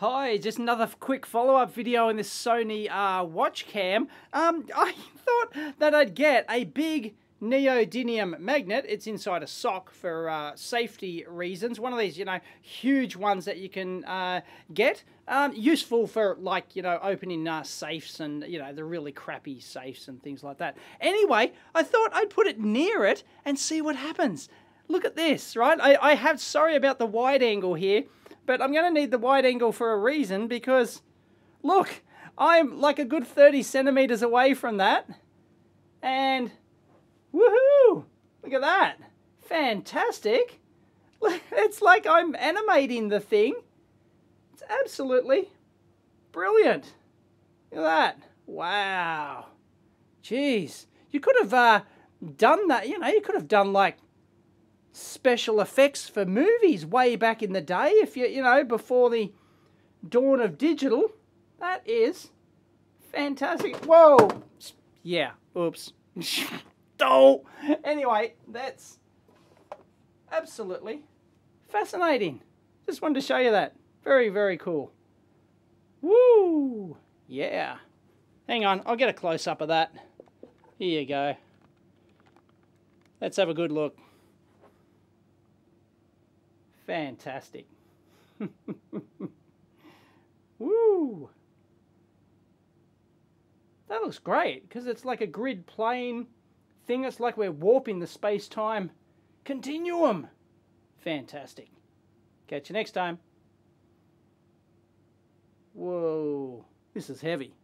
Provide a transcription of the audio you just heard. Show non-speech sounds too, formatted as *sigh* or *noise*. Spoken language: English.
Hi, just another quick follow-up video on this Sony uh, WatchCam. Um, *laughs* I thought that I'd get a big neodymium magnet. It's inside a sock for uh, safety reasons. One of these, you know, huge ones that you can uh, get. Um, useful for, like, you know, opening uh, safes and, you know, the really crappy safes and things like that. Anyway, I thought I'd put it near it and see what happens. Look at this, right? I, I have, sorry about the wide angle here, but I'm going to need the wide angle for a reason because, look, I'm like a good 30 centimeters away from that. And Woohoo! Look at that. Fantastic. *laughs* It's like I'm animating the thing. It's absolutely brilliant. Look at that. Wow. Jeez. You could have uh, done that, you know, you could have done like special effects for movies way back in the day if you, you know, before the dawn of digital. That is fantastic. Whoa. Yeah. Oops. *laughs* Oh, anyway, that's absolutely fascinating. Just wanted to show you that. Very, very cool. Woo! Yeah. Hang on, I'll get a close-up of that. Here you go. Let's have a good look. Fantastic. *laughs* Woo! That looks great, because it's like a grid plane thing. It's like we're warping the space-time continuum. Fantastic. Catch you next time. Whoa, this is heavy.